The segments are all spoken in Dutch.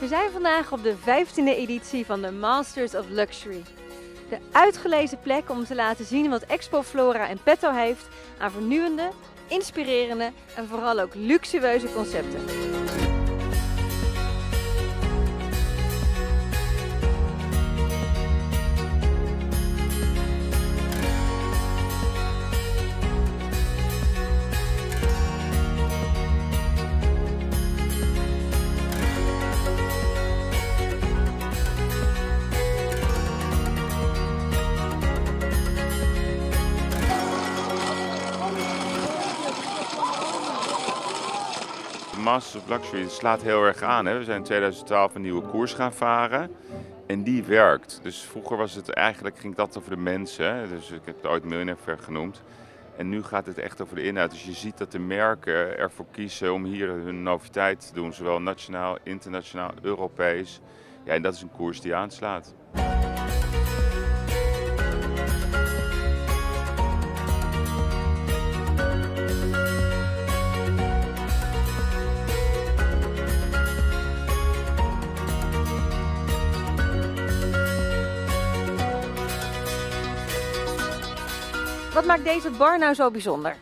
We zijn vandaag op de 15e editie van de Masters of Luxury. De uitgelezen plek om te laten zien wat Expo Flora en Petto heeft aan vernieuwende, inspirerende en vooral ook luxueuze concepten. Masters of Luxury slaat heel erg aan. Hè? We zijn in 2012 een nieuwe koers gaan varen. En die werkt. Dus vroeger was het eigenlijk, ging dat over de mensen. Hè? Dus ik heb het ooit Millionaire genoemd. En nu gaat het echt over de inhoud. Dus je ziet dat de merken ervoor kiezen om hier hun noviteit te doen. Zowel nationaal, internationaal, Europees. Ja, en dat is een koers die aanslaat. Wat maakt deze bar nou zo bijzonder?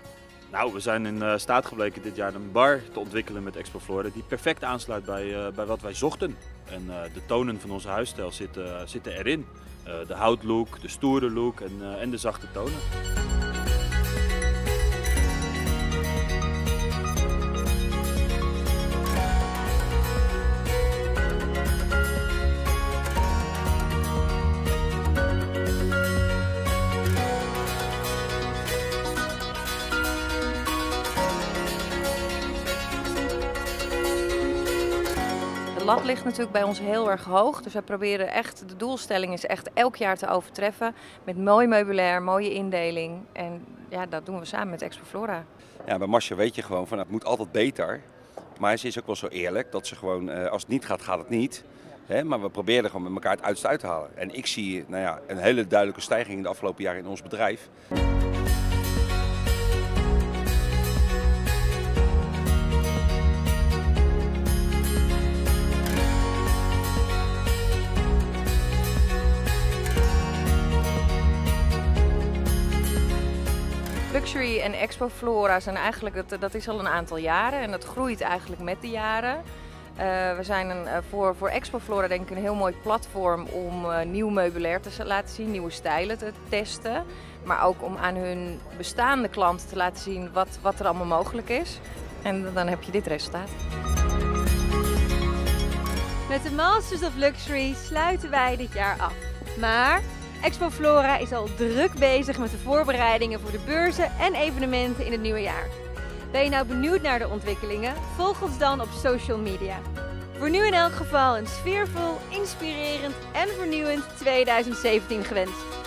Nou, we zijn in uh, staat gebleken dit jaar een bar te ontwikkelen met Expo die perfect aansluit bij, uh, bij wat wij zochten. En uh, de tonen van onze huisstijl zitten, zitten erin. de houtlook, de stoere look en, en de zachte tonen. De lat ligt natuurlijk bij ons heel erg hoog. Dus we proberen echt, de doelstelling is echt elk jaar te overtreffen. Met mooi meubilair, mooie indeling. En ja, dat doen we samen met Expo Flora. Ja, bij Masha weet je gewoon van het moet altijd beter. Maar ze is ook wel zo eerlijk dat ze gewoon, als het niet gaat, gaat het niet. Maar we proberen gewoon met elkaar het uiterste uit te halen. En ik zie nou ja, een hele duidelijke stijging in de afgelopen jaren in ons bedrijf. Luxury en Expo Flora zijn eigenlijk, dat is al een aantal jaren en dat groeit eigenlijk met de jaren. Uh, we zijn een, uh, voor, voor Expo Flora denk ik een heel mooi platform om uh, nieuw meubilair te laten zien, nieuwe stijlen te testen. Maar ook om aan hun bestaande klanten te laten zien wat, wat er allemaal mogelijk is. En dan heb je dit resultaat. Met de Masters of Luxury sluiten wij dit jaar af. Maar Expo Flora is al druk bezig met de voorbereidingen voor de beurzen en evenementen in het nieuwe jaar. Ben je nou benieuwd naar de ontwikkelingen? Volg ons dan op social media. Voor nu in elk geval een sfeervol, inspirerend en vernieuwend 2017 gewenst.